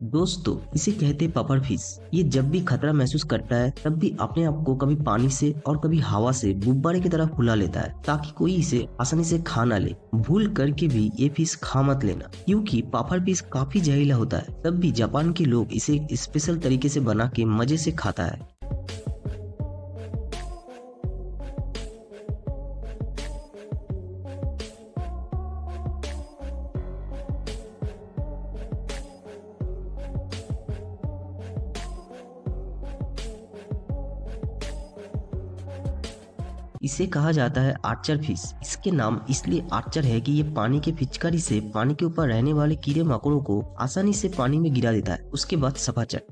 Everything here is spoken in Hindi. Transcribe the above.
दोस्तों, इसे कहते हैं पपर फ़िश ये जब भी खतरा महसूस करता है, तब भी अपने आप को कभी पानी से और कभी हवा से गुब्बारे की तरह फुला लेता है, ताकि कोई इसे आसानी से खा ना ले। भूल करके भी ये फ़िश खा मत लेना, क्योंकि पापड़ फ़िश काफ़ी जहरीला होता है। तब भी जापान के लोग इसे स्पेशल तरीके से बना के मज़े से खाता है। इसे कहा जाता है आर्चर फ़िश। इसके नाम इसलिए आर्चर है कि ये पानी के फिचकारी से पानी के ऊपर रहने वाले कीड़े मकोड़ों को आसानी से पानी में गिरा देता है। उसके बाद सफाचट